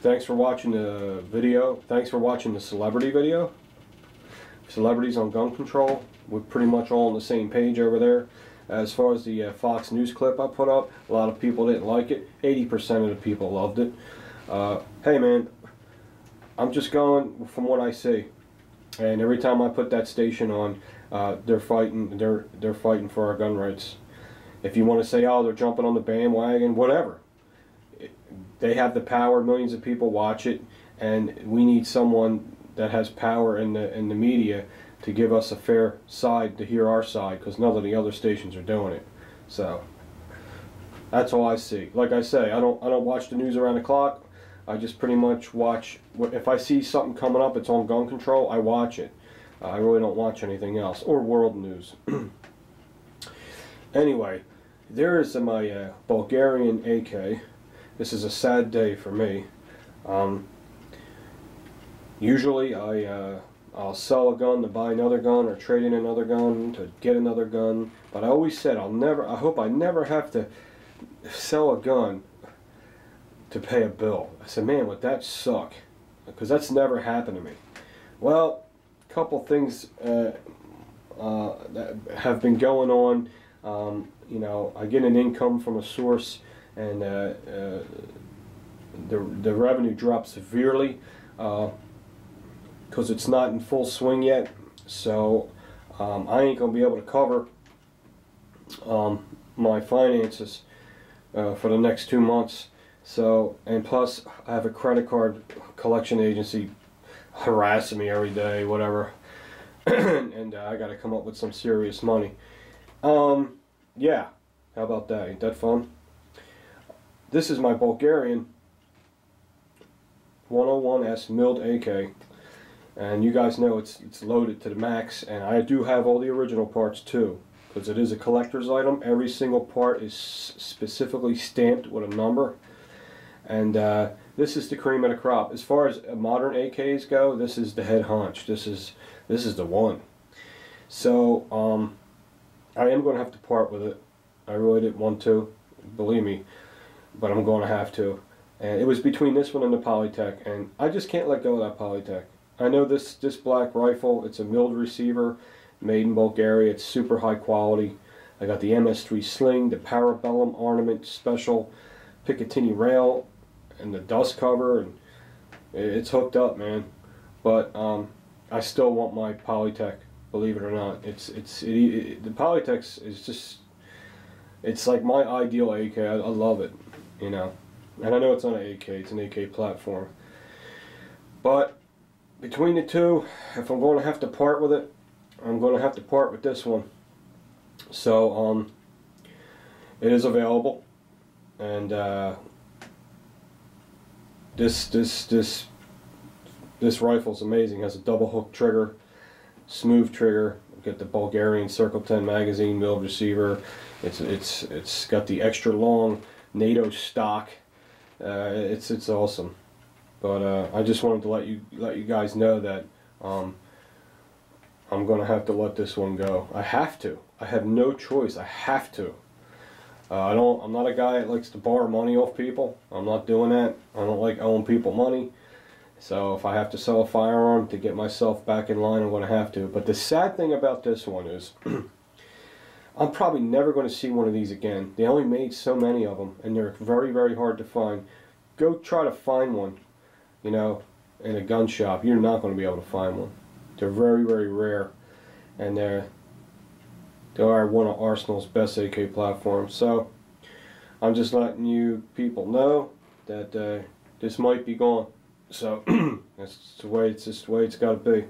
thanks for watching the video. Thanks for watching the celebrity video. Celebrities on gun control. We're pretty much all on the same page over there. As far as the uh, Fox News clip I put up, a lot of people didn't like it. 80% of the people loved it. Uh, hey man, I'm just going from what I see. And every time I put that station on, uh, they're fighting. They're they're fighting for our gun rights. If you want to say, oh, they're jumping on the bandwagon, whatever. They have the power. Millions of people watch it, and we need someone that has power in the in the media to give us a fair side to hear our side because none of the other stations are doing it. So that's all I see. Like I say, I don't I don't watch the news around the clock. I just pretty much watch. If I see something coming up, it's on gun control. I watch it. I really don't watch anything else or world news. anyway, there is my uh, Bulgarian AK. This is a sad day for me. Um, usually I uh, I'll sell a gun to buy another gun or trade in another gun to get another gun. But I always said I'll never. I hope I never have to sell a gun to pay a bill. I said, man, would that suck? Because that's never happened to me. Well, a couple things uh, uh, that have been going on. Um, you know, I get an income from a source, and uh, uh the the revenue drops severely because uh, it's not in full swing yet. So um, I ain't gonna be able to cover um, my finances uh, for the next two months. So, and plus, I have a credit card collection agency harassing me every day, whatever. and uh, I got to come up with some serious money. Um, yeah, how about that? Ain't that fun? This is my Bulgarian 101S milled AK. And you guys know it's it's loaded to the max, and I do have all the original parts too, because it is a collector's item. Every single part is specifically stamped with a number. And uh, this is the cream of the crop. As far as modern AKs go, this is the head hunch. This is this is the one. So um, I am going to have to part with it. I really didn't want to, believe me, but I'm going to have to. And it was between this one and the Polytech, and I just can't let go of that Polytech. I know this this black rifle. It's a milled receiver, made in Bulgaria. It's super high quality. I got the MS3 sling, the Parabellum Armament special Picatinny rail, and the dust cover and it's hooked up man but um, I still want my Polytech believe it or not it's it's it, it, the Polytech is just it's like my ideal AK I, I, love it you know and I know it's on an AK it's an AK platform but between the two if I'm going to have to part with it I'm going to have to part with this one so um, it is available and uh, this this this this rifle's amazing. It has a double hook trigger, smooth trigger. Get the Bulgarian Circle 10 magazine milled receiver. It's it's it's got the extra long NATO stock. Uh, it's it's awesome. But uh, I just wanted to let you let you guys know that um, I'm gonna have to let this one go. I have to. I have no choice. I have to. Uh, I don't. I'm not a guy that likes to borrow money off people. I'm not doing that. I don't like owing people money. So if I have to sell a firearm to get myself back in line, I'm to have to. But the sad thing about this one is, I'm probably never going to see one of these again. They only made so many of them, and they're very, very hard to find. Go try to find one, you know, in a gun shop. You're not going to be able to find one. They're very, very rare, and they're they are one of Arsenal's best AK platforms. So I'm just letting you people know that uh, this might be gone. So that's the way it's just the way it's got to be.